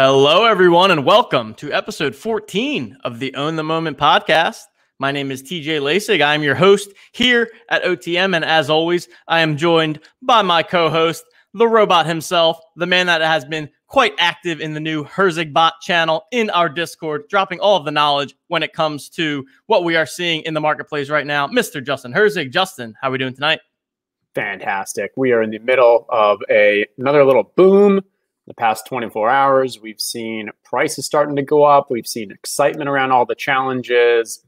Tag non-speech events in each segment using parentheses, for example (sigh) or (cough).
Hello, everyone, and welcome to episode 14 of the Own the Moment podcast. My name is TJ Lasig. I'm your host here at OTM. And as always, I am joined by my co host, the robot himself, the man that has been quite active in the new Herzig bot channel in our Discord, dropping all of the knowledge when it comes to what we are seeing in the marketplace right now. Mr. Justin Herzig. Justin, how are we doing tonight? Fantastic. We are in the middle of a another little boom the past 24 hours. We've seen prices starting to go up. We've seen excitement around all the challenges.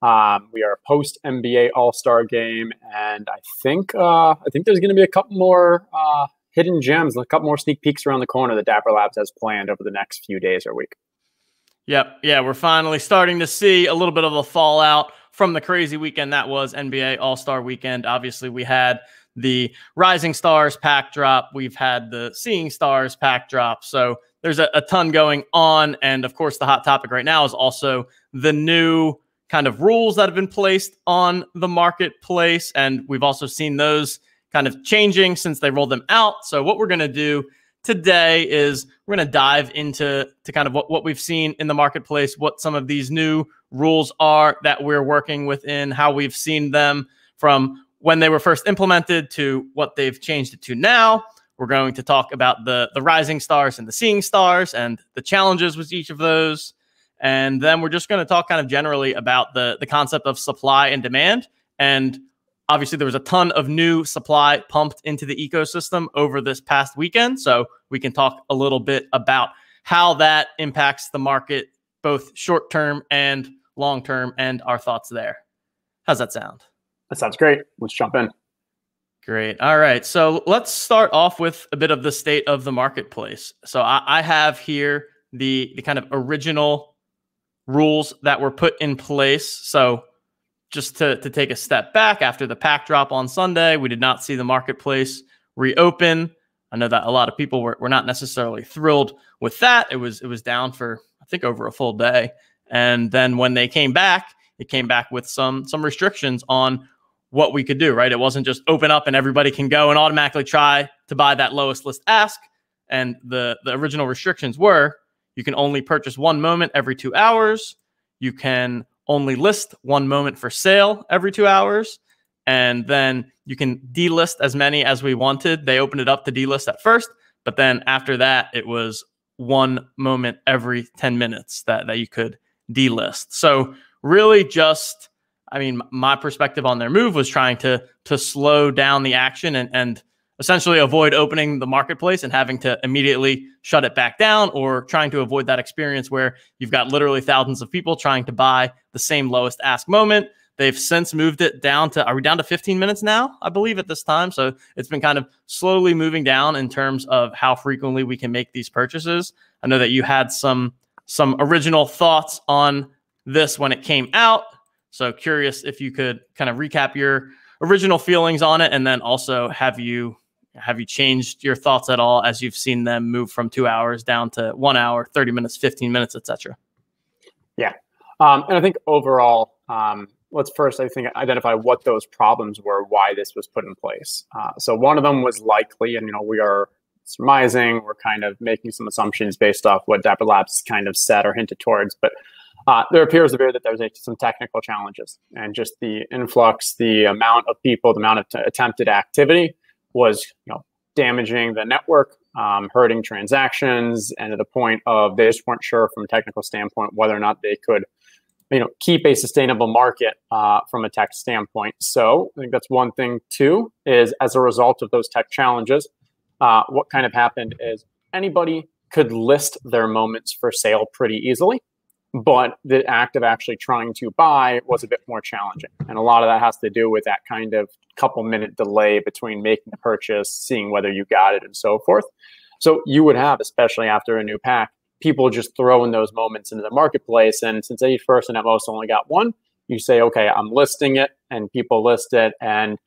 Um, we are post NBA All Star game, and I think uh, I think there's going to be a couple more uh, hidden gems, a couple more sneak peeks around the corner that Dapper Labs has planned over the next few days or week. Yep, yeah, we're finally starting to see a little bit of a fallout from the crazy weekend that was NBA All Star Weekend. Obviously, we had the Rising Stars pack drop. We've had the Seeing Stars pack drop. So there's a, a ton going on. And of course, the hot topic right now is also the new kind of rules that have been placed on the marketplace. And we've also seen those kind of changing since they rolled them out. So what we're going to do today is we're going to dive into to kind of what, what we've seen in the marketplace, what some of these new rules are that we're working within, how we've seen them from when they were first implemented to what they've changed it to now. We're going to talk about the the rising stars and the seeing stars and the challenges with each of those. And then we're just going to talk kind of generally about the the concept of supply and demand. And obviously there was a ton of new supply pumped into the ecosystem over this past weekend, so we can talk a little bit about how that impacts the market both short term and long term and our thoughts there. How's that sound? That sounds great. Let's jump in. Great. All right. So let's start off with a bit of the state of the marketplace. So I, I have here the the kind of original rules that were put in place. So just to, to take a step back after the pack drop on Sunday, we did not see the marketplace reopen. I know that a lot of people were, were not necessarily thrilled with that. It was it was down for I think over a full day. And then when they came back, it came back with some some restrictions on what we could do, right? It wasn't just open up and everybody can go and automatically try to buy that lowest list ask. And the, the original restrictions were you can only purchase one moment every two hours. You can only list one moment for sale every two hours. And then you can delist as many as we wanted. They opened it up to delist at first, but then after that, it was one moment every 10 minutes that, that you could delist. So, really just I mean, my perspective on their move was trying to to slow down the action and and essentially avoid opening the marketplace and having to immediately shut it back down or trying to avoid that experience where you've got literally thousands of people trying to buy the same lowest ask moment. They've since moved it down to are we down to 15 minutes now? I believe at this time. So it's been kind of slowly moving down in terms of how frequently we can make these purchases. I know that you had some some original thoughts on this when it came out. So curious if you could kind of recap your original feelings on it, and then also have you have you changed your thoughts at all as you've seen them move from two hours down to one hour, thirty minutes, fifteen minutes, etc. Yeah, um, and I think overall, um, let's first I think identify what those problems were, why this was put in place. Uh, so one of them was likely, and you know we are surmising, we're kind of making some assumptions based off what Dapper Labs kind of said or hinted towards, but uh, there appears to be that there's some technical challenges and just the influx, the amount of people, the amount of attempted activity was, you know, damaging the network, um, hurting transactions, and to the point of they just weren't sure from a technical standpoint whether or not they could, you know, keep a sustainable market uh, from a tech standpoint. So I think that's one thing. Two is as a result of those tech challenges, uh, what kind of happened is anybody could list their moments for sale pretty easily but the act of actually trying to buy was a bit more challenging. And a lot of that has to do with that kind of couple minute delay between making the purchase, seeing whether you got it, and so forth. So you would have, especially after a new pack, people just throwing those moments into the marketplace. And since each person at most only got one, you say, okay, I'm listing it, and people list it, and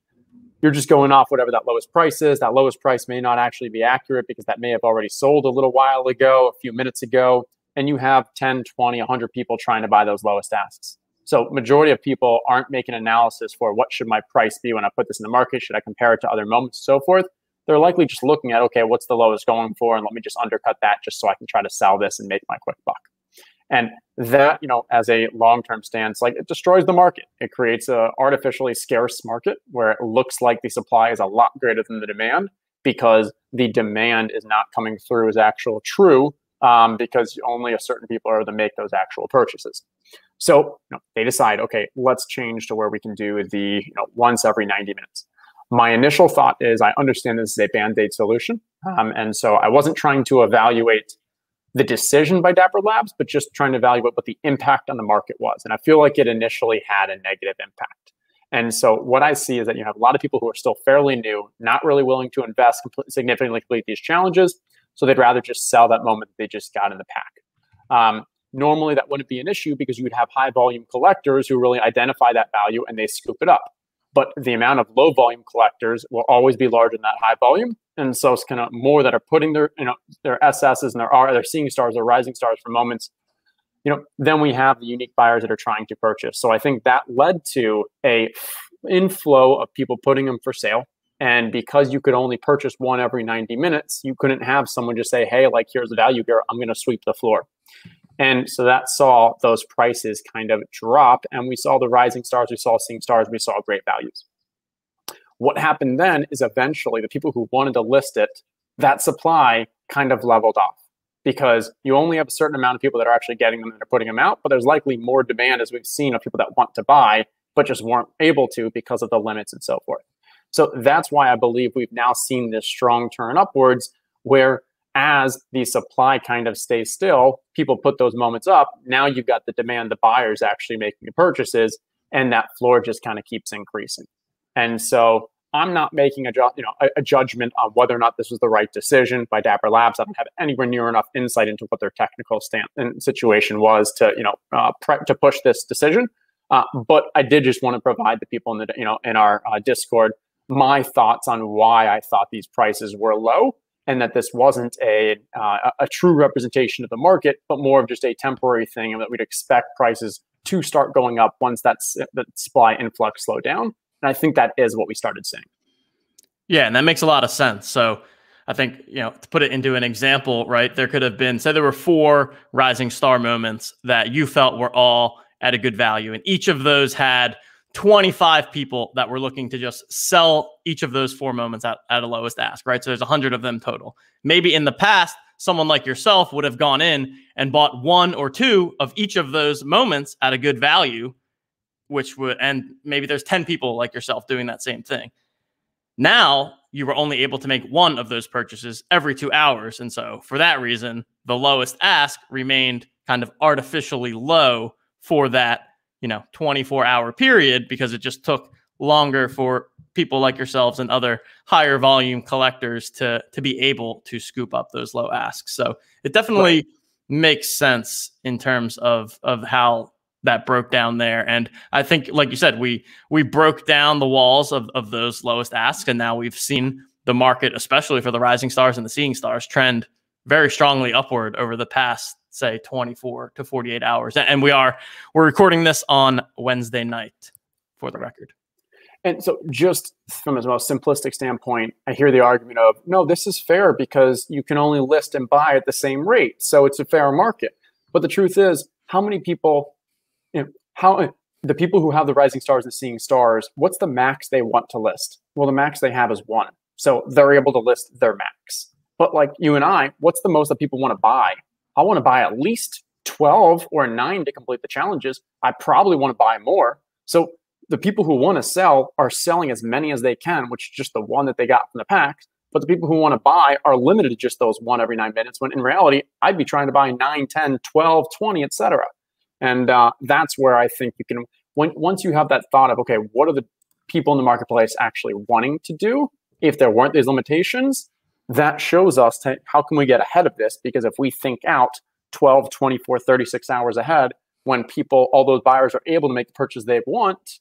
you're just going off whatever that lowest price is. That lowest price may not actually be accurate because that may have already sold a little while ago, a few minutes ago and you have 10, 20, 100 people trying to buy those lowest asks. So majority of people aren't making analysis for what should my price be when I put this in the market? Should I compare it to other moments, so forth? they're likely just looking at, okay, what's the lowest going for? And let me just undercut that just so I can try to sell this and make my quick buck. And that, you know, as a long-term stance, like it destroys the market. It creates a artificially scarce market where it looks like the supply is a lot greater than the demand because the demand is not coming through as actual true um, because only a certain people are able to make those actual purchases. So you know, they decide, okay, let's change to where we can do the you know, once every 90 minutes. My initial thought is I understand this is a band aid solution. Um, and so I wasn't trying to evaluate the decision by Dapper Labs, but just trying to evaluate what the impact on the market was. And I feel like it initially had a negative impact. And so what I see is that you have a lot of people who are still fairly new, not really willing to invest significantly complete these challenges. So they'd rather just sell that moment that they just got in the pack. Um, normally that wouldn't be an issue because you would have high volume collectors who really identify that value and they scoop it up. But the amount of low volume collectors will always be larger than that high volume. And so it's kind of more that are putting their, you know, their SSs and their R, their seeing stars, their rising stars for moments you know, then we have the unique buyers that are trying to purchase. So I think that led to a inflow of people putting them for sale. And because you could only purchase one every 90 minutes, you couldn't have someone just say, hey, like, here's the value here. I'm going to sweep the floor. And so that saw those prices kind of drop. And we saw the rising stars, we saw seeing stars, we saw great values. What happened then is eventually the people who wanted to list it, that supply kind of leveled off because you only have a certain amount of people that are actually getting them and are putting them out, but there's likely more demand, as we've seen, of people that want to buy, but just weren't able to because of the limits and so forth. So that's why I believe we've now seen this strong turn upwards, where as the supply kind of stays still, people put those moments up. Now you've got the demand, the buyers actually making the purchases, and that floor just kind of keeps increasing. And so I'm not making a ju- you know a, a, judgment on whether or not this was the right decision by Dapper Labs. I don't have anywhere near enough insight into what their technical stand and situation was to you know uh, pre- to push this decision. Uh, but I did just want to provide the people in the you know in our uh, Discord my thoughts on why I thought these prices were low and that this wasn't a uh, a true representation of the market, but more of just a temporary thing, and that we'd expect prices to start going up once that that supply influx slow down. And I think that is what we started seeing. Yeah, and that makes a lot of sense. So I think, you know, to put it into an example, right, there could have been, say, there were four rising star moments that you felt were all at a good value. And each of those had 25 people that were looking to just sell each of those four moments at, at a lowest ask, right? So there's 100 of them total. Maybe in the past, someone like yourself would have gone in and bought one or two of each of those moments at a good value which would, and maybe there's 10 people like yourself doing that same thing. Now you were only able to make one of those purchases every two hours. And so for that reason, the lowest ask remained kind of artificially low for that, you know, 24 hour period because it just took longer for people like yourselves and other higher volume collectors to to be able to scoop up those low asks. So it definitely right. makes sense in terms of of how that broke down there. And I think, like you said, we we broke down the walls of, of those lowest asks, and now we've seen the market, especially for the rising stars and the seeing stars, trend very strongly upward over the past, say, 24 to 48 hours. And we are we're recording this on Wednesday night, for the record. And so, just from a most simplistic standpoint, I hear the argument of no, this is fair because you can only list and buy at the same rate, so it's a fair market. But the truth is, how many people you know, how eh, the people who have the rising stars and seeing stars, what's the max they want to list? Well, the max they have is one. So they're able to list their max. But like you and I, what's the most that people want to buy? I want to buy at least 12 or nine to complete the challenges. I probably want to buy more. So the people who want to sell are selling as many as they can, which is just the one that they got from the pack. But the people who want to buy are limited to just those one every nine minutes, when in reality, I'd be trying to buy 9, 10, 12, 20, etc. And uh, that's where I think you can, when, once you have that thought of, okay, what are the people in the marketplace actually wanting to do? If there weren't these limitations, that shows us to, how can we get ahead of this? Because if we think out 12, 24, 36 hours ahead, when people, all those buyers are able to make the purchase they want,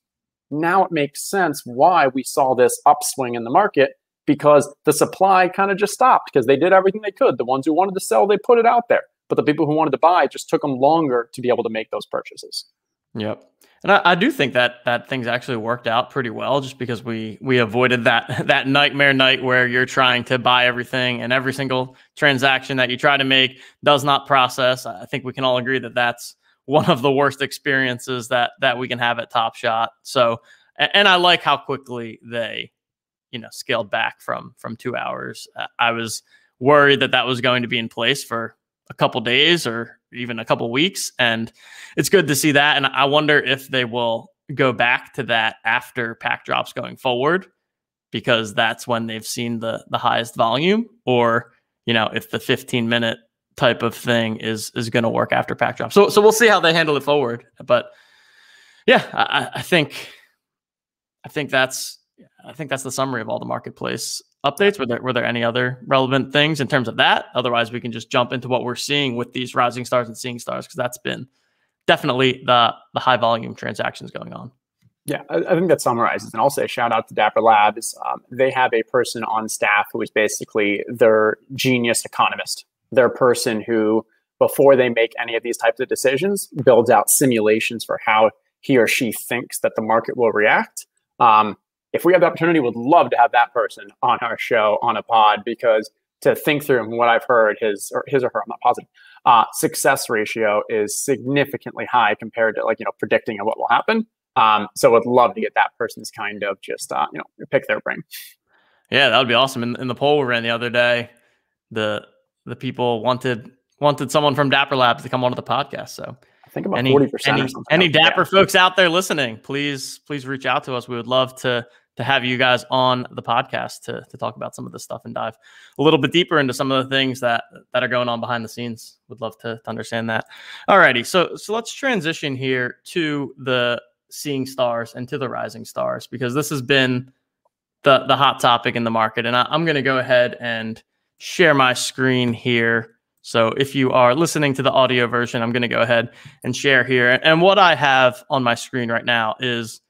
now it makes sense why we saw this upswing in the market because the supply kind of just stopped because they did everything they could. The ones who wanted to sell, they put it out there but the people who wanted to buy just took them longer to be able to make those purchases. Yep. And I, I, do think that that things actually worked out pretty well, just because we we avoided that (laughs) that nightmare night where you're trying to buy everything and every single transaction that you try to make does not process. I think we can all agree that that's one of the worst experiences that that we can have at Top Shot. So, and, I like how quickly they, you know, scaled back from from two hours. I was worried that that was going to be in place for a couple days or even a couple weeks. And it's good to see that. And I wonder if they will go back to that after pack drops going forward, because that's when they've seen the the highest volume, or you know, if the 15 minute type of thing is is going to work after pack drop. So so we'll see how they handle it forward. But yeah, I, I think I think that's I think that's the summary of all the marketplace updates? Were there were there any other relevant things in terms of that? Otherwise, we can just jump into what we're seeing with these rising stars and seeing stars because that's been definitely the the high volume transactions going on. Yeah, I, I, think that summarizes. And I'll say shout out to Dapper Labs. Um, they have a person on staff who is basically their genius economist. Their person who, before they make any of these types of decisions, builds out simulations for how he or she thinks that the market will react. Um, if we have the opportunity, would love to have that person on our show on a pod because to think through what I've heard, his or his or her, I'm not positive, uh, success ratio is significantly high compared to like you know predicting what will happen. Um, so would love to get that person's kind of just uh, you know pick their brain. Yeah, that would be awesome. In, in the poll we ran the other day, the the people wanted wanted someone from Dapper Labs to come onto the podcast. So I think about forty percent. Any, any Dapper yeah. folks out there listening, please please reach out to us. We would love to to have you guys on the podcast to, to talk about some of this stuff and dive a little bit deeper into some of the things that that are going on behind the scenes. Would love to, to understand that. Alrighty, so so let's transition here to the seeing stars and to the rising stars because this has been the the hot topic in the market, and I, I'm going to go ahead and share my screen here. So if you are listening to the audio version, I'm going to go ahead and share here. And what I have on my screen right now is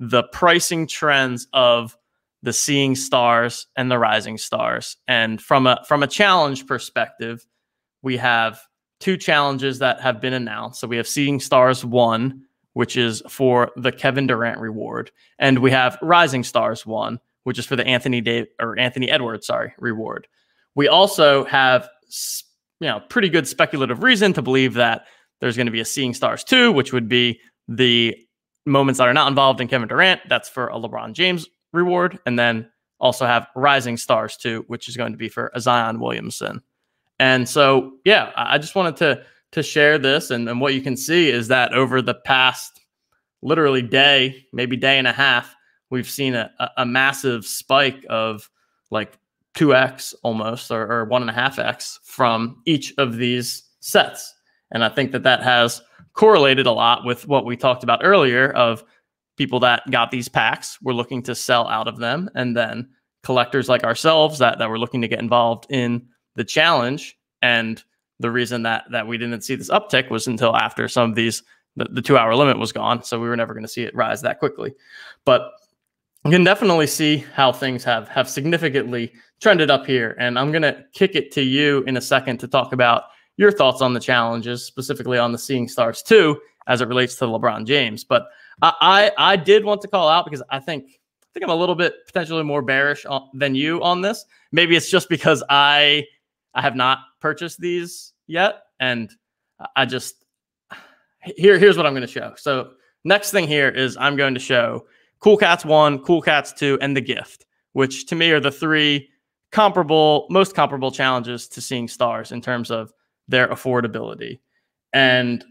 the pricing trends of the seeing stars and the rising stars. And from a from a challenge perspective, we have two challenges that have been announced. So we have Seeing Stars 1, which is for the Kevin Durant reward, and we have Rising Stars 1, which is for the Anthony Dave or Anthony Edwards, sorry, reward. We also have you know, pretty good speculative reason to believe that there's going to be a Seeing Stars 2, which would be the moments that are not involved in Kevin Durant, that's for a LeBron James reward. And then also have Rising Stars 2, which is going to be for a Zion Williamson. And so, yeah, I just wanted to to share this. And, and what you can see is that over the past literally day, maybe day and a half, we've seen a, a massive spike of like 2x almost or, or one and a half x from each of these sets. And I think that that has correlated a lot with what we talked about earlier of people that got these packs were looking to sell out of them. And then collectors like ourselves that, that were looking to get involved in the challenge. And the reason that that we didn't see this uptick was until after some of these the, the two hour limit was gone. So we were never going to see it rise that quickly. But you can definitely see how things have have significantly trended up here. And i'm going to kick it to you in a second to talk about your thoughts on the challenges, specifically on the Seeing Stars 2 as it relates to LeBron James. But I, I, I did want to call out because I think I think I'm a little bit potentially more bearish on, than you on this. Maybe it's just because I I have not purchased these yet, and I just here here's what I'm going to show. So next thing here is I'm going to show Cool Cats one, Cool Cats two, and the Gift, which to me are the three comparable, most comparable challenges to Seeing Stars in terms of their affordability. And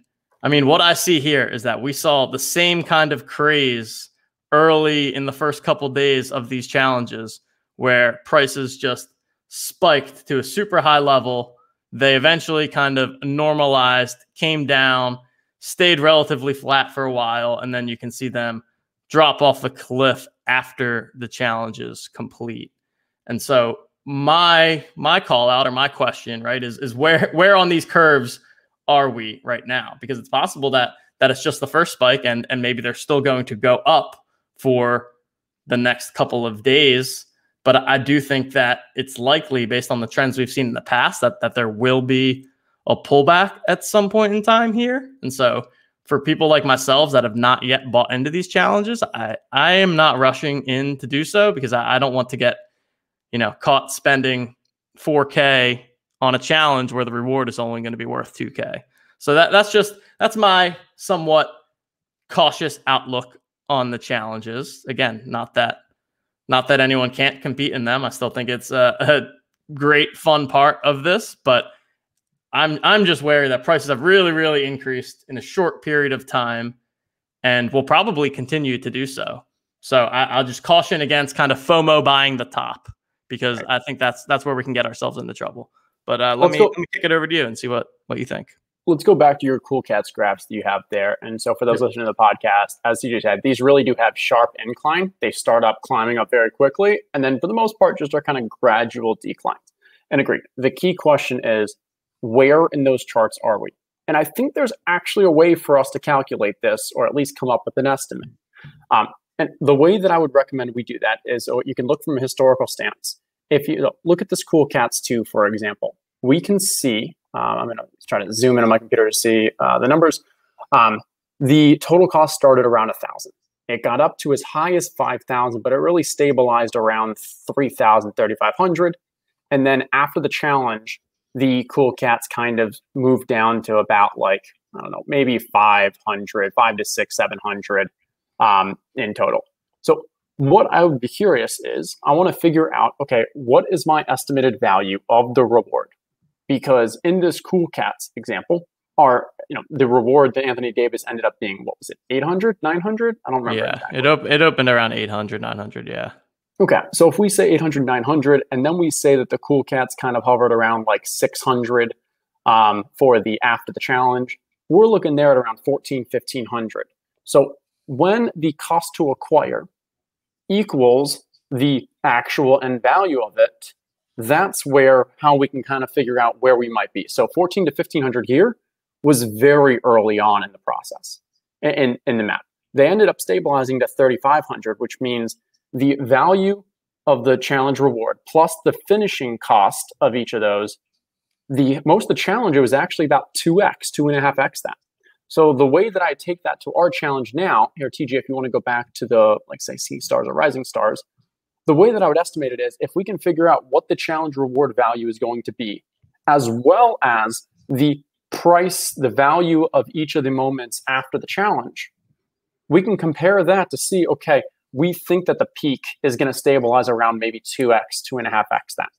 I mean, what I see here is that we saw the same kind of craze early in the first couple days of these challenges where prices just spiked to a super high level. They eventually kind of normalized, came down, stayed relatively flat for a while, and then you can see them drop off the cliff after the challenge is complete. And so my my call out or my question right is is where (laughs) where on these curves are we right now? Because it's possible that that it's just the first spike and and maybe they're still going to go up for the next couple of days. But i do think that it's likely based on the trends we've seen in the past that that there will be a pullback at some point in time here. And so for people like myself that have not yet bought into these challenges, I, I am not rushing in to do so because I, I don't want to get, you know, caught spending 4K on a challenge where the reward is only going to be worth 2K. So that that's just that's my somewhat cautious outlook on the challenges. Again, not that not that anyone can't compete in them. I still think it's a, a great fun part of this, but I'm I'm just wary that prices have really really increased in a short period of time, and will probably continue to do so. So I, will just caution against kind of FOMO buying the top because right. I think that's that's where we can get ourselves into trouble. But uh, let me let me kick it over to you and see what what you think. Let's go back to your cool cats graphs that you have there. And so for those listening to the podcast, as TJ said, these really do have sharp incline. They start up climbing up very quickly, and then for the most part, just are kind of gradual declines. And agreed. The key question is where in those charts are we? And I think there's actually a way for us to calculate this or at least come up with an estimate. Um, and the way that I would recommend we do that is oh, you can look from a historical stance. If you look at this Cool Cats 2, for example, we can see, uh, I'm going to try to zoom in on my computer to see uh, the numbers. Um, the total cost started around a thousand. It got up to as high as 5,000, but it really stabilized around 3,000, 3,500. And then after the challenge, the cool cats kind of moved down to about like I don't know, maybe 500, five to six, 700 um, in total. So what I would be curious is I want to figure out, okay, what is my estimated value of the reward? Because in this cool cats example, are you know the reward that Anthony Davis ended up being what was it 800 900 I don't remember yeah exactly. it op- it opened around 800 900 yeah Okay, so if we say 800, 900, and then we say that the cool cats kind of hovered around like 600 um, for the after the challenge, we're looking there at around 14, 1500. So when the cost to acquire equals the actual end value of it, that's where how we can kind of figure out where we might be. So 14 to 1500 here was very early on in the process in, in the map. They ended up stabilizing to 3500, which means the value of the challenge reward plus the finishing cost of each of those, the most of the challenge was actually about 2x, two and a half x that. So the way that I take that to our challenge now, here, TJ, if you want to go back to the, like say, Sea Stars or Rising Stars, the way that I would estimate it is if we can figure out what the challenge reward value is going to be, as well as the price, the value of each of the moments after the challenge, we can compare that to see, okay, we think that the peak is going to stabilize around maybe 2x, 2.5x that.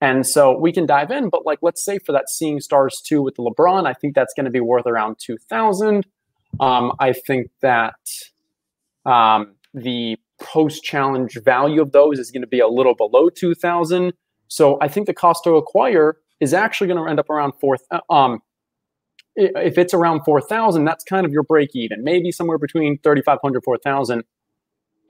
And so we can dive in, but like let's say for that Seeing Stars 2 with the LeBron, I think that's going to be worth around 2000. Um, I think that um, the post challenge value of those is going to be a little below 2000. So I think the cost to acquire is actually going to end up around four. Um, if it's around 4,000, that's kind of your break even, maybe somewhere between 3,500, 4,000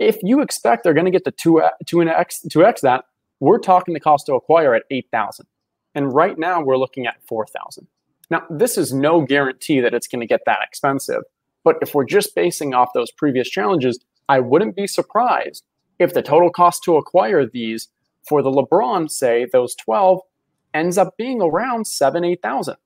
if you expect they're going to get the two two and x two x that, we're talking the cost to acquire at eight thousand, and right now we're looking at four thousand. Now this is no guarantee that it's going to get that expensive, but if we're just basing off those previous challenges, I wouldn't be surprised if the total cost to acquire these for the LeBron, say those twelve, ends up being around seven eight thousand,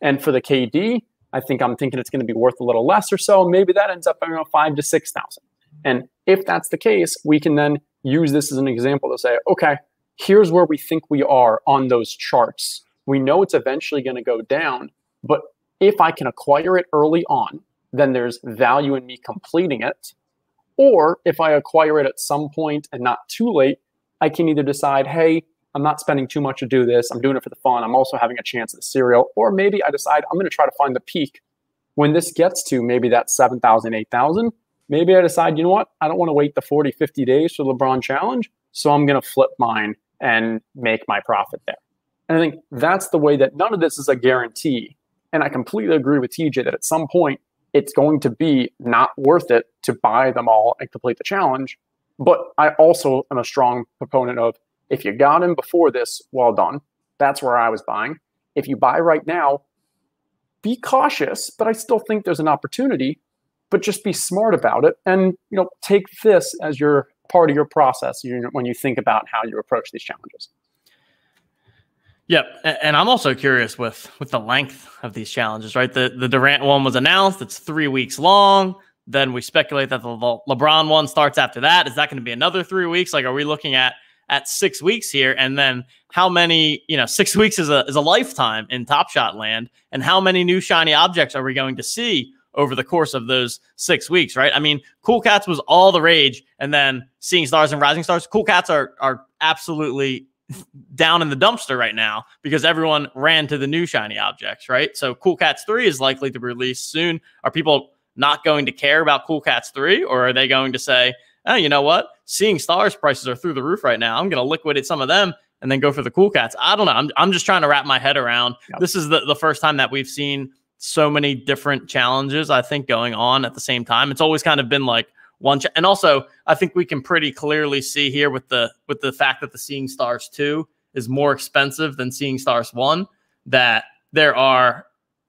and for the KD, I think I'm thinking it's going to be worth a little less or so. Maybe that ends up around five to six thousand. And if that's the case, we can then use this as an example to say, okay, here's where we think we are on those charts. We know it's eventually going to go down, but if I can acquire it early on, then there's value in me completing it. Or if I acquire it at some point and not too late, I can either decide, hey, I'm not spending too much to do this. I'm doing it for the fun. I'm also having a chance at the serial. Or maybe I decide I'm going to try to find the peak. When this gets to maybe that 7,000, 8,000, maybe I decide, you know what, I don't want to wait the 40, 50 days for the LeBron challenge. So I'm going to flip mine and make my profit there. And I think that's the way that none of this is a guarantee. And I completely agree with TJ that at some point it's going to be not worth it to buy them all and complete the challenge. But I also am a strong proponent of if you got in before this, well done. That's where I was buying. If you buy right now, be cautious, but I still think there's an opportunity but just be smart about it and you know take this as your part of your process when you think about how you approach these challenges Yep, and I'm also curious with with the length of these challenges. Right, the the Durant one was announced; it's three weeks long. Then we speculate that the Le- LeBron one starts after that. Is that going to be another three weeks? Like, are we looking at at six weeks here? And then how many? You know, six weeks is a is a lifetime in Top Shot land. And how many new shiny objects are we going to see over the course of those six weeks? Right. I mean, Cool Cats was all the rage, and then Seeing Stars and Rising Stars. Cool Cats are are absolutely (laughs) down in the dumpster right now because everyone ran to the new shiny objects, right? So Cool Cats 3 is likely to be released soon. Are people not going to care about Cool Cats 3 or are they going to say, oh, you know what? Seeing Stars prices are through the roof right now. I'm going to liquidate some of them and then go for the Cool Cats. I don't know. I'm, I'm just trying to wrap my head around. Yep. This is the, the first time that we've seen so many different challenges, I think, going on at the same time. It's always kind of been like, one and also I think we can pretty clearly see here with the with the fact that the Seeing Stars 2 is more expensive than Seeing Stars 1 that there are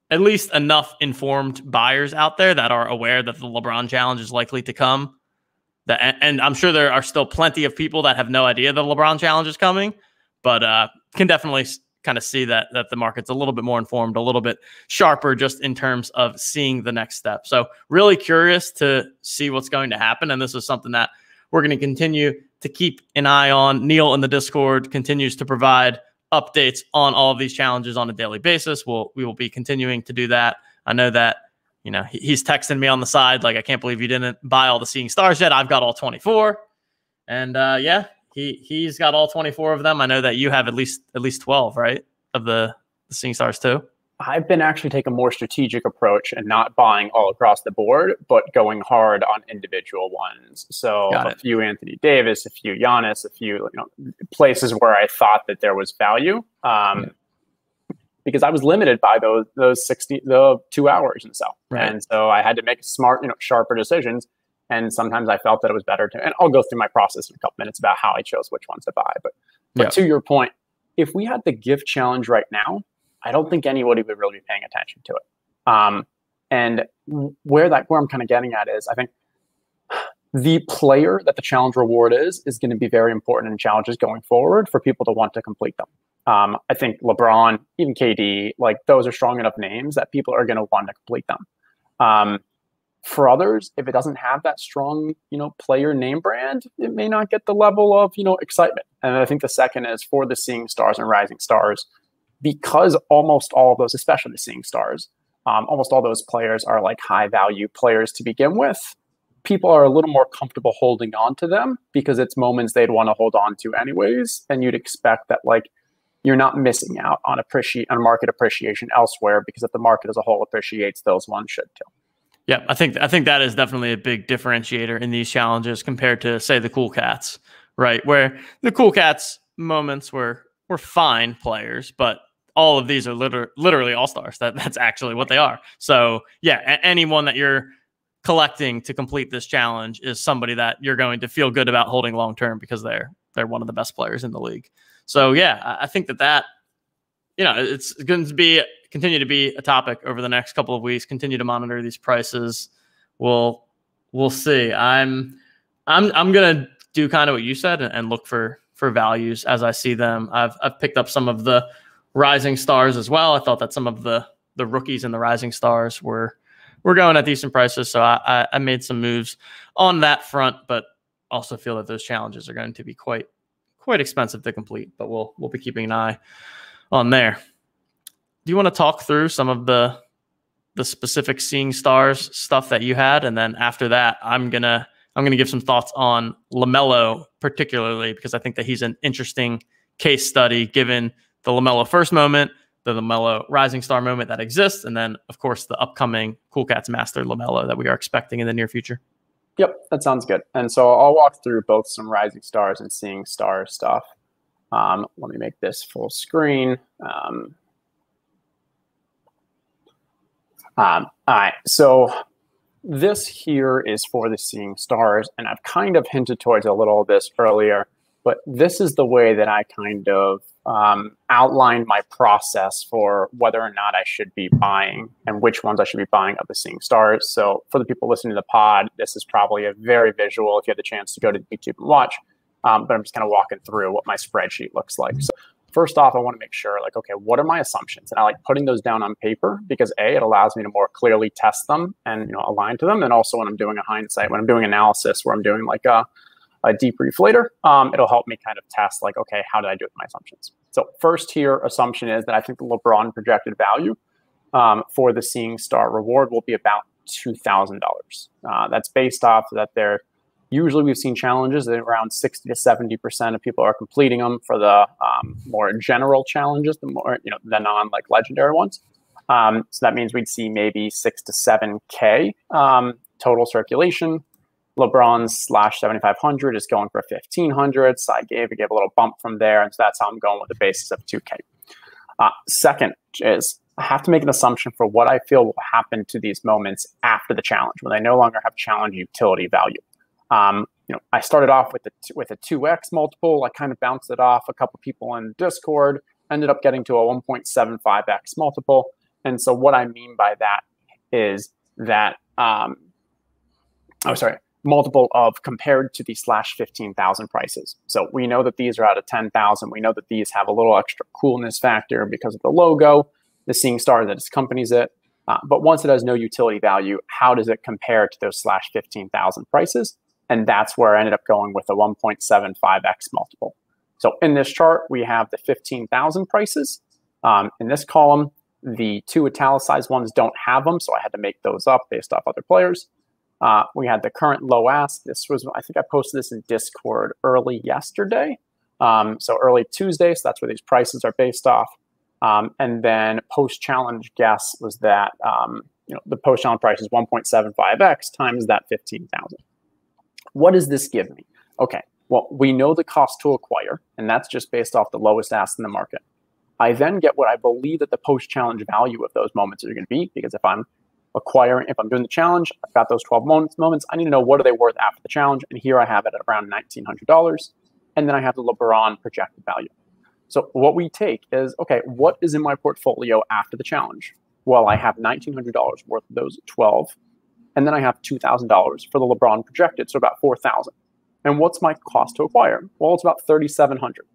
at least enough informed buyers out there that are aware that the LeBron challenge is likely to come. That and I'm sure there are still plenty of people that have no idea the LeBron challenge is coming, but uh, can definitely kind of see that that the market's a little bit more informed, a little bit sharper just in terms of seeing the next step. So really curious to see what's going to happen. And this is something that we're going to continue to keep an eye on. Neil in the Discord continues to provide updates on all of these challenges on a daily basis. We'll we will be continuing to do that. I know that you know he's texting me on the side like I can't believe you didn't buy all the Seeing Stars yet. I've got all 24. And uh, yeah, he he's got all 24 of them. I know that you have at least at least 12, right? Of the, the Seeing Stars 2. I've been actually taking a more strategic approach and not buying all across the board, but going hard on individual ones. So a few Anthony Davis, a few Giannis, a few you know places where I thought that there was value. Um, yeah. Because I was limited by those those sixty the two hours and so, right. and so I had to make smart, you know, sharper decisions. And sometimes I felt that it was better to, and I'll go through my process in a couple minutes about how I chose which ones to buy. But, but yeah. to your point, if we had the gift challenge right now, I don't think anybody would really be paying attention to it. Um, and where that where I'm kind of getting at is, I think the player that the challenge reward is is going to be very important in challenges going forward for people to want to complete them. Um, I think LeBron, even KD, like those are strong enough names that people are going to want to complete them. Um, for others, if it doesn't have that strong, you know, player name brand, it may not get the level of, you know, excitement. And I think the second is for the seeing stars and rising stars, because almost all of those, especially the seeing stars, um, almost all those players are like high value players to begin with. People are a little more comfortable holding on to them because it's moments they'd want to hold on to anyways. And you'd expect that like you're not missing out on appreciate on market appreciation elsewhere because if the market as a whole appreciates, those ones should too. Yeah, I think I think that is definitely a big differentiator in these challenges compared to say the Cool Cats, right? Where the Cool Cats moments were were fine players, but all of these are liter- literally all stars. That that's actually what they are. So yeah, anyone that you're collecting to complete this challenge is somebody that you're going to feel good about holding long term because they're they're one of the best players in the league. So yeah, I think that that you know it's going to be continue to be a topic over the next couple of weeks. Continue to monitor these prices. We'll we'll see. I'm I'm I'm gonna do kind of what you said and, and look for for values as I see them. I've I've picked up some of the rising stars as well. I thought that some of the the rookies and the rising stars were were going at decent prices, so I, I, I made some moves on that front, but also feel that those challenges are going to be quite quite expensive to complete. But we'll we'll be keeping an eye on there. Do you want to talk through some of the the specific seeing stars stuff that you had? And then after that i'm gonna i'm gonna give some thoughts on lamelo particularly because i think that he's an interesting case study given the lamelo first moment the lamelo rising star moment that exists and then of course the upcoming cool cats master lamelo that we are expecting in the near future. Yep that sounds good. And so i'll walk through both some rising stars and seeing stars stuff um, let me make this full screen um, Um, all right, so this here is for the seeing stars, and I've kind of hinted towards a little of this earlier, but this is the way that I kind of um, outlined my process for whether or not I should be buying and which ones I should be buying of the seeing stars. So for the people listening to the pod, this is probably a very visual if you have the chance to go to YouTube and watch. Um, but I'm just kind of walking through what my spreadsheet looks like. So first off, I want to make sure, like, okay, what are my assumptions? And I like putting those down on paper because a, it allows me to more clearly test them and you know align to them. And also when I'm doing a hindsight, when I'm doing analysis, where I'm doing like a, a debrief later, um, it'll help me kind of test like, okay, how did I do with my assumptions? So first here assumption is that I think the LeBron projected value um, for the Seeing Star reward will be about two thousand uh, dollars. That's based off that they're Usually, we've seen challenges that around 60 to 70 percent of people are completing them for the um, more general challenges, the more you know, the non like legendary ones. Um, so that means we'd see maybe six to seven k um, total circulation. LeBron slash 7500 is going for 1500. So I gave, gave a little bump from there, and so that's how I'm going with the basis of 2k. Uh, second is I have to make an assumption for what I feel will happen to these moments after the challenge when they no longer have challenge utility value. Um, you know, I started off with a with a two x multiple. I kind of bounced it off a couple people in Discord. Ended up getting to a 1.75x multiple. And so, what I mean by that is that um, oh, sorry, multiple of compared to the slash 15,000 prices. So we know that these are out of 10,000. We know that these have a little extra coolness factor because of the logo, the seeing star that accompanies it. Uh, but once it has no utility value, how does it compare to those slash 15,000 prices? And that's where I ended up going with a 1.75x multiple. So in this chart, we have the 15,000 prices. Um, in this column, the two italicized ones don't have them, so I had to make those up based off other players. Uh, we had the current low ask. This was, I think I posted this in Discord early yesterday. Um, so early Tuesday, so that's where these prices are based off. Um, and then post challenge guess was that, um, you know, the post challenge price is 1.75x times that 15,000. What does this give me? Okay, well, we know the cost to acquire, and that's just based off the lowest ask in the market. I then get what I believe that the post challenge value of those moments are going to be, because if I'm acquiring, if I'm doing the challenge, I've got those 12 moments, moments. I need to know what are they worth after the challenge, and here I have it at around $1,900, and then I have the LeBron projected value. So what we take is, okay, what is in my portfolio after the challenge? Well, I have $1,900 worth of those 12 and then I have $2,000 for the LeBron projected, so about 4,000. And what's my cost to acquire? Well, it's about 3,700.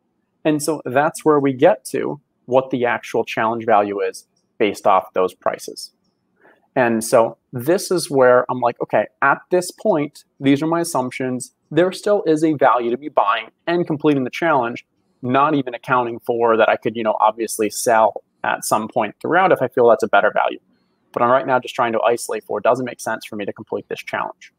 And so that's where we get to what the actual challenge value is based off those prices. And so this is where I'm like, okay, at this point, these are my assumptions. There still is a value to be buying and completing the challenge, not even accounting for that I could, you know, obviously sell at some point throughout if I feel that's a better value. But I'm right now just trying to isolate for does it make sense for me to complete this challenge?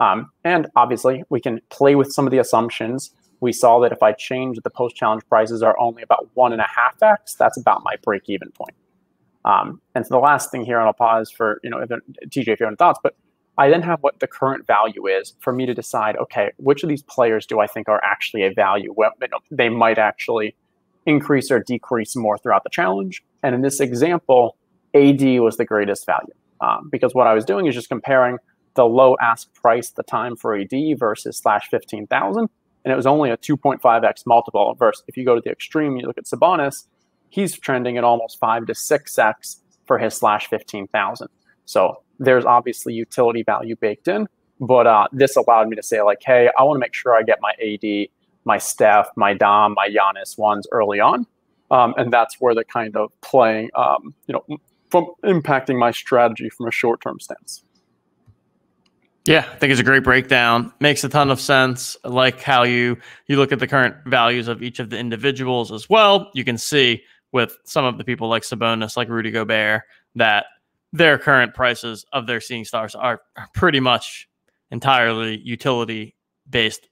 Um, and obviously, we can play with some of the assumptions. We saw that if I change the post challenge prices are only about one and a half x, that's about my break even point. Um, and so the last thing here, and I'll pause for you know if, TJ if you have any thoughts, but I then have what the current value is for me to decide. Okay, which of these players do I think are actually a value? Well, they might actually increase or decrease more throughout the challenge. And in this example, AD was the greatest value um, because what I was doing is just comparing the low ask price, the time for AD versus slash 15,000. And it was only a 2.5x multiple versus if you go to the extreme, you look at Sabonis, he's trending at almost 5 to 6x for his slash 15,000. So there's obviously utility value baked in, but uh, this allowed me to say like, hey, I want to make sure I get my AD, my Steph, my Dom, my Giannis ones early on. Um, and that's where the kind of playing, um, you know, from impacting my strategy from a short term stance. Yeah, I think it's a great breakdown. Makes a ton of sense. I like how you you look at the current values of each of the individuals as well. You can see with some of the people like Sabonis, like Rudy Gobert, that their current prices of their seeing stars are, pretty much entirely utility based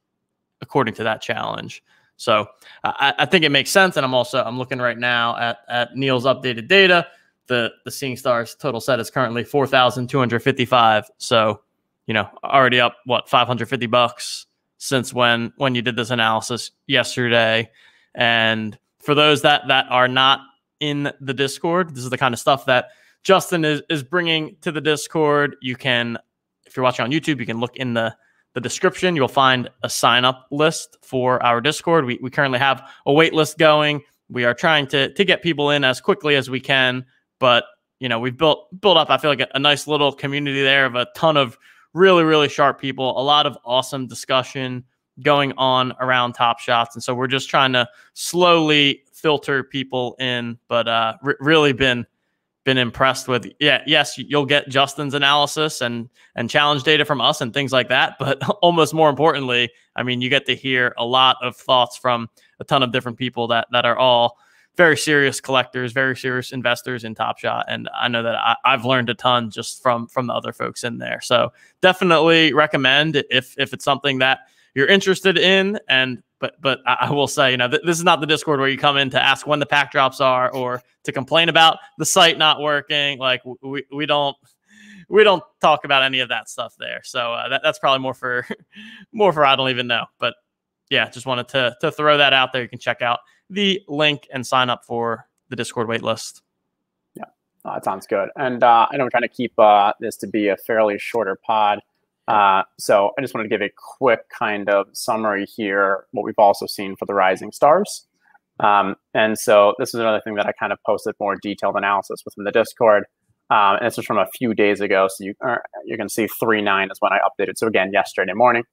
according to that challenge. So I, I, think it makes sense. And I'm also I'm looking right now at at Neil's updated data the the Seeing Stars total set is currently four thousand two hundred fifty five. So, you know, already up what five hundred fifty bucks since when when you did this analysis yesterday. And for those that that are not in the Discord, this is the kind of stuff that Justin is is bringing to the Discord. You can, if you're watching on YouTube, you can look in the the description. You'll find a sign up list for our Discord. We we currently have a wait list going. We are trying to to get people in as quickly as we can but you know, we've built built up. I feel like a, a nice little community there of a ton of really really sharp people, a lot of awesome discussion, going on around Top Shots, and so we're just trying to slowly filter people in. But uh, really been been impressed with. Yeah, yes, you'll get Justin's analysis and and challenge data from us and things like that. But (laughs) almost more importantly, I mean, you get to hear a lot of thoughts from a ton of different people that that are all very serious collectors, very serious investors in Top Shot, and I know that I, have learned a ton just from from the other folks in there. So definitely recommend if if it's something that you're interested in. And but but I, will say, you know, th- this is not the Discord where you come in to ask when the pack drops are or to complain about the site not working. Like we we don't we don't talk about any of that stuff there. So uh, that, that's probably more for (laughs) more for I don't even know. But yeah, just wanted to to throw that out there. You can check out the link and sign up for the Discord waitlist. Yeah, oh, that sounds good. And uh, I know I'm trying to keep uh, this to be a fairly shorter pod. Uh, so I just wanted to give a quick kind of summary here, what we've also seen for the rising stars. Um, and so this is another thing that I kind of posted more detailed analysis within the Discord. Um, and this is from a few days ago. So you, uh, you can see 3.9 is when I updated. So again, yesterday morning.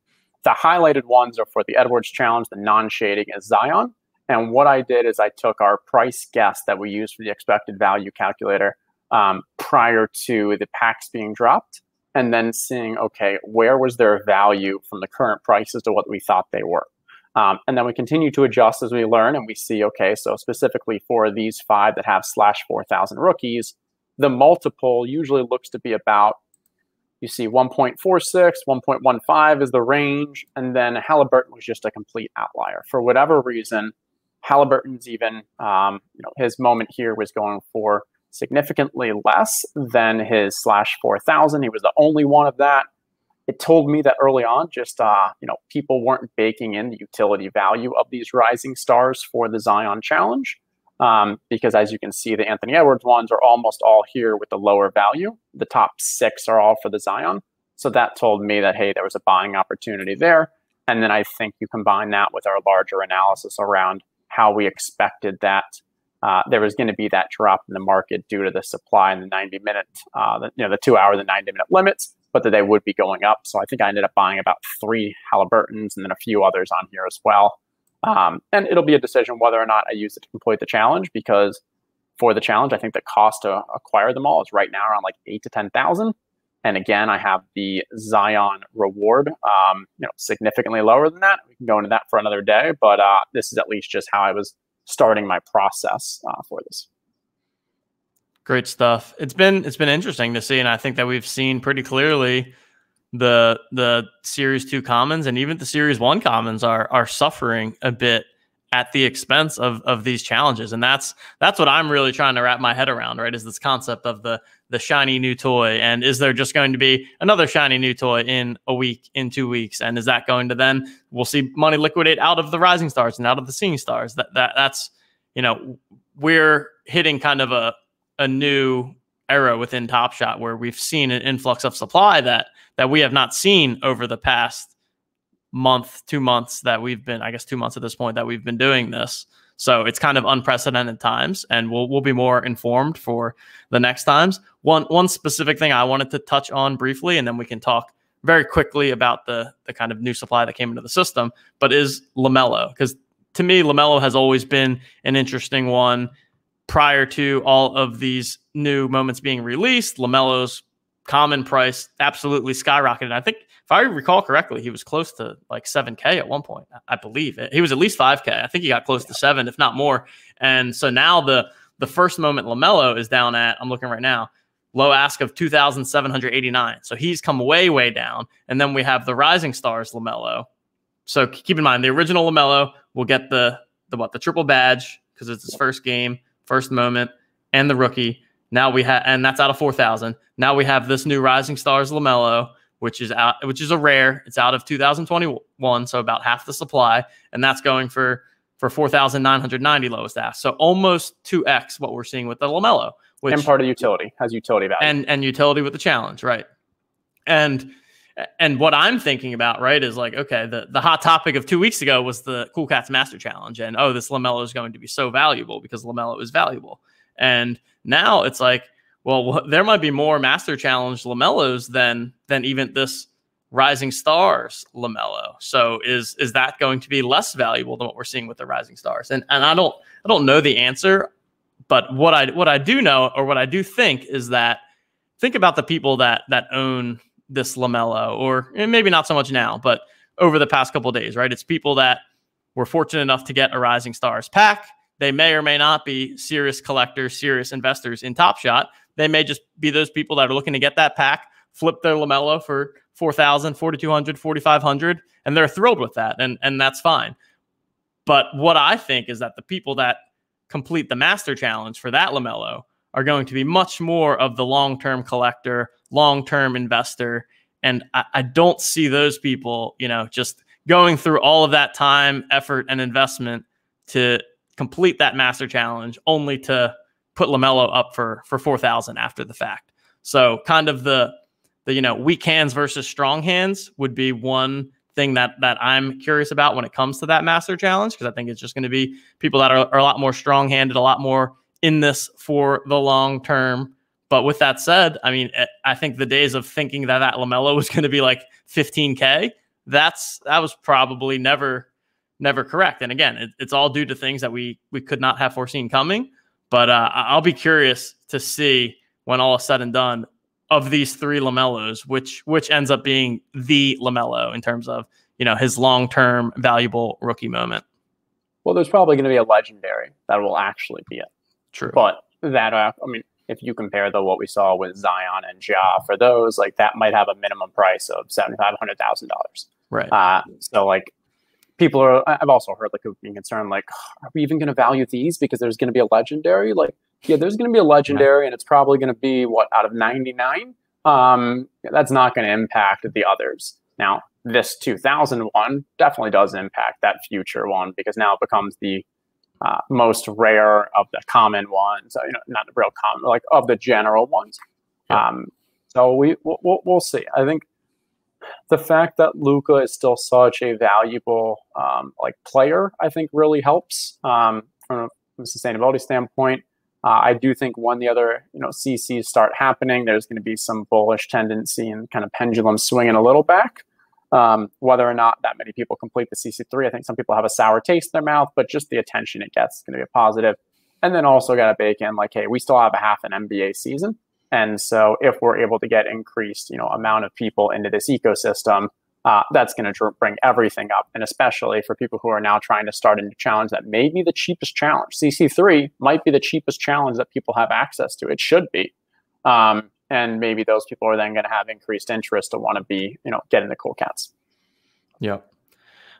The highlighted ones are for the Edwards challenge, the non-shading is Zion. And what I did is I took our price guess that we use for the expected value calculator um, prior to the packs being dropped, and then seeing, okay, where was their value from the current prices to what we thought they were. Um, and then we continue to adjust as we learn, and we see, okay, so specifically for these five that have slash 4,000 rookies, the multiple usually looks to be about you see 1.46, 1.15 is the range, and then Halliburton was just a complete outlier. For whatever reason, Halliburton's even, um, you know, his moment here was going for significantly less than his slash 4000. He was the only one of that. It told me that early on, just, uh, you know, people weren't baking in the utility value of these rising stars for the Zion challenge. Um, because as you can see, the Anthony Edwards ones are almost all here with the lower value. The top six are all for the Zion. So that told me that, hey, there was a buying opportunity there. And then I think you combine that with our larger analysis around how we expected that uh, there was going to be that drop in the market due to the supply in the 90 minute, uh, the, you know, the two hour, the 90 minute limits, but that they would be going up. So I think I ended up buying about three Halliburtons and then a few others on here as well. Um, and it'll be a decision whether or not I use it to complete the challenge because for the challenge, I think the cost to acquire them all is right now around like eight to 10,000. And again, I have the Zion reward, um, you know, significantly lower than that. We can go into that for another day, but uh, this is at least just how I was starting my process uh, for this. Great stuff. It's been it's been interesting to see, and I think that we've seen pretty clearly the the Series Two commons and even the Series One commons are are suffering a bit at the expense of of these challenges. And that's that's what i'm really trying to wrap my head around right is this concept of the the shiny new toy. And is there just going to be another shiny new toy in a week in two weeks? And is that going to then we'll see money liquidate out of the rising stars and out of the seeing stars. That, that that's you know we're hitting kind of a a new era within top shot where we've seen an influx of supply that that we have not seen over the past month, two months that we've been, I guess, two months at this point that we've been doing this. So it's kind of unprecedented times, and we'll we'll be more informed for the next times. One one specific thing I wanted to touch on briefly, and then we can talk very quickly about the the kind of new supply that came into the system, but is Lamelo because to me Lamelo has always been an interesting one. Prior to all of these new moments being released, Lamelo's common price absolutely skyrocketed. I think I recall correctly, he was close to like 7K at one point. I believe. He was at least 5K. I think he got close to seven, if not more. And so now the the first moment Lamelo is down at, I'm looking right now, low ask of 2,789. So he's come way, way down. And then we have the rising stars Lamelo. So keep in mind the original Lamelo will get the the what the triple badge because it's his first game, first moment, and the rookie. Now we have, and that's out of 4,000. Now we have this new Rising Stars Lamelo, which is out, which is a rare. It's out of 2021, so about half the supply, and that's going for for 4,990 lowest ask. So almost 2x what we're seeing with the Lamelo, which and part of utility has utility value, and and utility with the challenge, right? And and what I'm thinking about, right, is like, okay, the, the hot topic of two weeks ago was the Cool Cats Master Challenge. And oh, this LaMelo is going to be so valuable because LaMelo is valuable. And now it's like, well, there might be more Master Challenge Lamelos than than even this Rising Stars LaMelo. So is is that going to be less valuable than what we're seeing with the Rising Stars? And and I don't I don't know the answer, but what I what I do know or what I do think is that think about the people that that own this LaMelo, or eh, maybe not so much now, but over the past couple days, right? It's people that were fortunate enough to get a Rising Stars pack. They may or may not be serious collectors, serious investors in Top Shot. They may just be those people that are looking to get that pack, flip their LaMelo for 4,000, 4,200, 4,500, and they're thrilled with that. And, and that's fine. But what I think is that the people that complete the master challenge for that LaMelo are going to be much more of the long term collector, long term investor. And I, I, don't see those people, you know, just going through all of that time, effort, and investment to complete that master challenge only to put LaMelo up for for 4,000 after the fact. So kind of the the you know weak hands versus strong hands would be one thing that that I'm curious about when it comes to that master challenge because I think it's just going to be people that are, are a lot more strong handed, a lot more in this for the long term. But with that said, I mean, eh, I think the days of thinking that that LaMelo was going to be like 15k, that's that was probably never never correct. And again, it, it's all due to things that we we could not have foreseen coming. But uh, I'll be curious to see when all is said and done of these three LaMelos, which which ends up being the LaMelo in terms of you know his long term valuable rookie moment. Well, there's probably going to be a legendary that will actually be it. True, but that uh, I mean, if you compare the what we saw with Zion and Ja for those, like that might have a minimum price of seventy five hundred thousand dollars. Right. Uh, so like people are. I've also heard like being concerned, like, are we even going to value these because there's going to be a legendary? Like, yeah, there's going to be a legendary, and it's probably going to be what out of 99. Um, that's not going to impact the others. Now, this 2001 definitely does impact that future one because now it becomes the uh, most rare of the common ones. You know, not the real common, like of the general ones. Yeah. Um, so we we'll, we'll see. I think the fact that Luka is still such a valuable um, like player, I think, really helps um, from a sustainability standpoint. Uh, I do think when the other you know CCs start happening, there's going to be some bullish tendency and kind of pendulum swinging a little back. Um, whether or not that many people complete the CC3, I think some people have a sour taste in their mouth, but just the attention it gets is going to be a positive. And then also got to bake in like, hey, we still have a half an NBA season. And so if we're able to get increased, you know, amount of people into this ecosystem, uh, that's going to bring everything up. And especially for people who are now trying to start a new challenge that may be the cheapest challenge. CC3 might be the cheapest challenge that people have access to. It should be. Um, and maybe those people are then going to have increased interest to want to be, you know, getting the cool cats. Yep.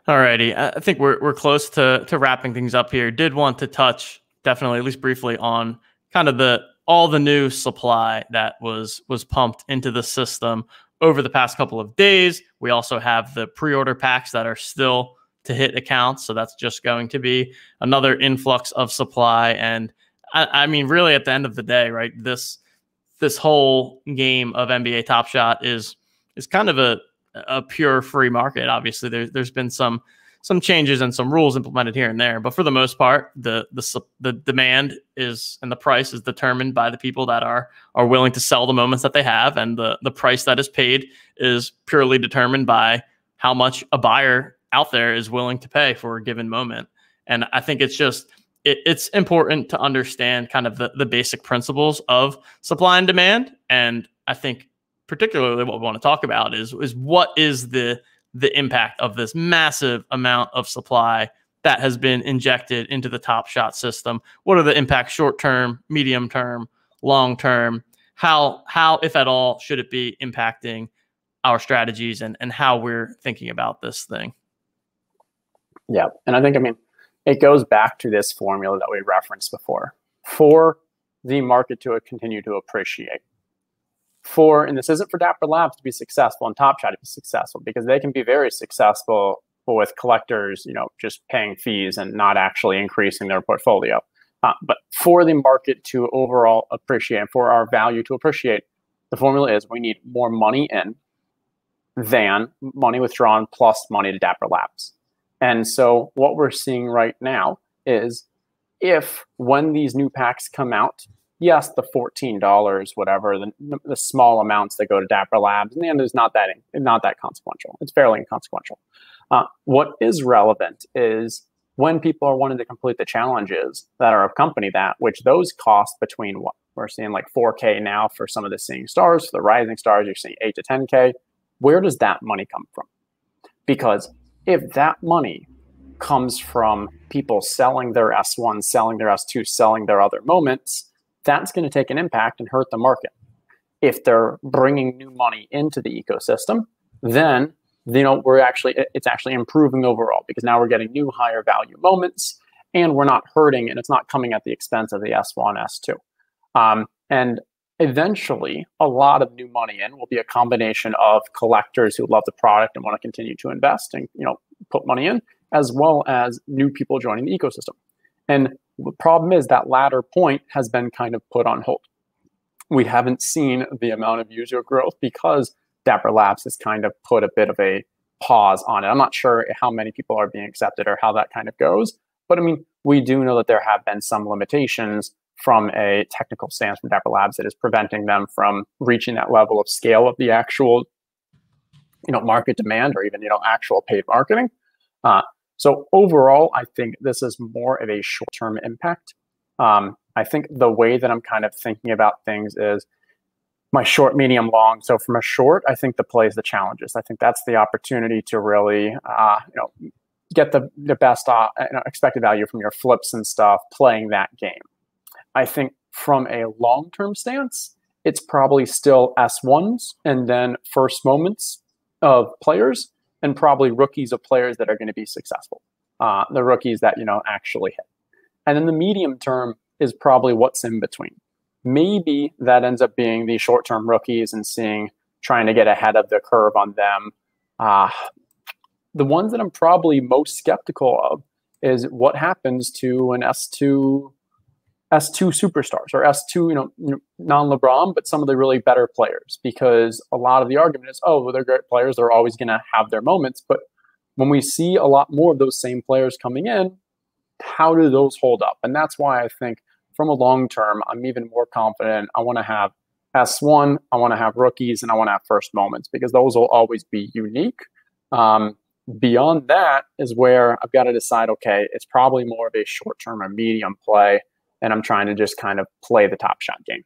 All righty. I think we're, we're close to, to wrapping things up here. Did want to touch definitely, at least briefly, on kind of the all the new supply that was was pumped into the system over the past couple of days. We also have the pre-order packs that are still to hit accounts, so that's just going to be another influx of supply. And I, I mean, really, at the end of the day, right? This this whole game of NBA Top Shot is is kind of a a pure free market. Obviously, there's there's been some some changes and some rules implemented here and there. But for the most part, the the the demand is and the price is determined by the people that are are willing to sell the moments that they have, and the the price that is paid is purely determined by how much a buyer out there is willing to pay for a given moment. And I think it's just it, it's important to understand kind of the, the basic principles of supply and demand. And I think particularly what we want to talk about is is what is the the impact of this massive amount of supply that has been injected into the top shot system. What are the impacts short term medium term long term? How how if at all should it be impacting our strategies and and how we're thinking about this thing? Yeah and i think i mean it goes back to this formula that we referenced before. For the market to continue to appreciate for, and this isn't for Dapper Labs to be successful and Top Shot to be successful because they can be very successful with collectors, you know, just paying fees and not actually increasing their portfolio. Uh, but for the market to overall appreciate and for our value to appreciate, the formula is we need more money in than money withdrawn plus money to Dapper Labs. And so what we're seeing right now is if when these new packs come out, yes, the fourteen dollars, whatever, the, the small amounts that go to Dapper Labs, in the end, is not that not that consequential. It's fairly inconsequential. Uh, what is relevant is when people are wanting to complete the challenges that are accompany that, which those cost between what we're seeing like 4K now for some of the seeing stars, for the rising stars, you're seeing 8 to 10K. Where does that money come from? Because if that money comes from people selling their S1, selling their S2, selling their other moments, that's going to take an impact and hurt the market. If they're bringing new money into the ecosystem, then you know we're actually it's actually improving overall because now we're getting new higher value moments and we're not hurting and it's not coming at the expense of the S1, S2. Um, and eventually, a lot of new money in will be a combination of collectors who love the product and want to continue to invest and you know put money in, as well as new people joining the ecosystem. And the problem is that latter point has been kind of put on hold. We haven't seen the amount of user growth because Dapper Labs has kind of put a bit of a pause on it. I'm not sure how many people are being accepted or how that kind of goes, but I mean, we do know that there have been some limitations from a technical stance from Dapper Labs that is preventing them from reaching that level of scale of the actual, you know, market demand or even you know actual paid marketing. Uh, so overall, I think this is more of a short-term impact. Um, I think the way that I'm kind of thinking about things is my short, medium, long. So from a short, I think the play is the challenges. I think that's the opportunity to really, uh, you know, get the the best uh, expected value from your flips and stuff playing that game. I think from a long term stance, it's probably still S1s and then first moments of players and probably rookies of players that are going to be successful. Uh, the rookies that, you know, actually hit. And then the medium term is probably what's in between. Maybe that ends up being the short term rookies and seeing, trying to get ahead of the curve on them. Uh, the ones that I'm probably most skeptical of is what happens to an S2 S2 superstars or S2, you know, non LeBron, but some of the really better players because a lot of the argument is, oh, well, they're great players. They're always going to have their moments. But when we see a lot more of those same players coming in, how do those hold up? And that's why I think from a long term, I'm even more confident. I want to have S1, I want to have rookies, and I want to have first moments because those will always be unique. Um, beyond that is where I've got to decide okay, it's probably more of a short term or medium play and I'm trying to just kind of play the top shot game.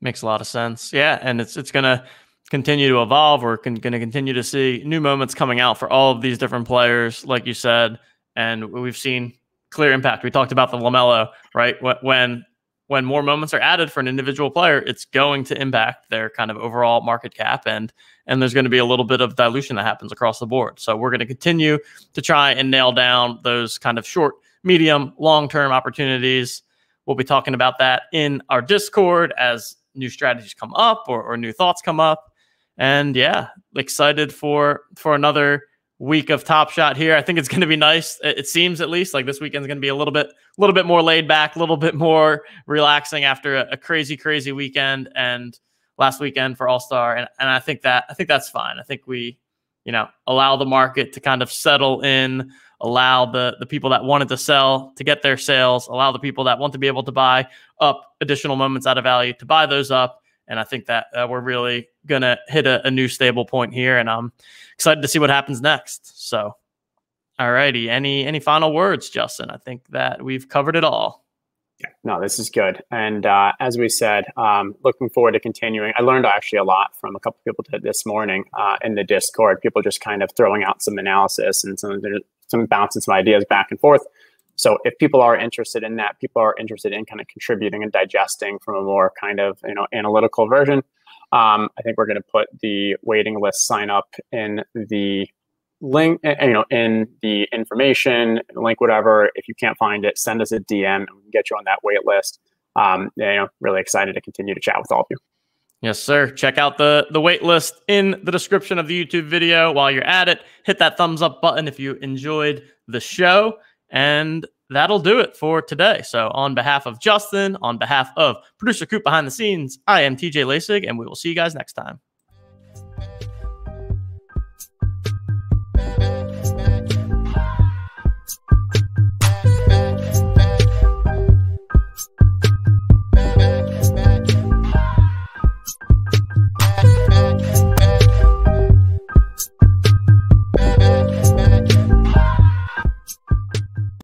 Makes a lot of sense. Yeah, and it's it's gonna continue to evolve. We're con- going to continue to see new moments coming out for all of these different players, like you said, and we've seen clear impact. We talked about the LaMelo, right? When when more moments are added for an individual player, it's going to impact their kind of overall market cap and and there's going to be a little bit of dilution that happens across the board. So we're going to continue to try and nail down those kind of short medium, long term opportunities. We'll be talking about that in our Discord as new strategies come up or, or new thoughts come up. And yeah, excited for for another week of Top Shot here. I think it's going to be nice. It seems at least like this weekend's going to be a little bit a little bit more laid back, a little bit more relaxing after a, a crazy crazy weekend and last weekend for All Star. And and I think that I think that's fine. I think we you know allow the market to kind of settle in allow the the people that wanted to sell to get their sales, allow the people that want to be able to buy up additional moments out of value to buy those up. And I think that uh, we're really gonna hit a, a, new stable point here, and I'm excited to see what happens next. So, all righty, any any final words, Justin? I think that we've covered it all. Yeah, no, this is good. And uh, as we said, um, looking forward to continuing. I learned actually a lot from a couple people this morning uh, in the Discord. People just kind of throwing out some analysis and some some bouncing some ideas back and forth. So if people are interested in that, people are interested in kind of contributing and digesting from a more kind of you know analytical version. Um, I think we're going to put the waiting list sign up in the link, eh, you know, in the information link, whatever. If you can't find it, send us a DM and we can get you on that wait list. Um, you know, really excited to continue to chat with all of you. Yes, sir. Check out the the wait list in the description of the YouTube video. While you're at it, hit that thumbs up button if you enjoyed the show. And that'll do it for today. So, on behalf of Justin, on behalf of producer Coop behind the scenes, I am TJ Lasig, and we will see you guys next time.